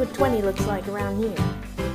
what 20 looks like around here.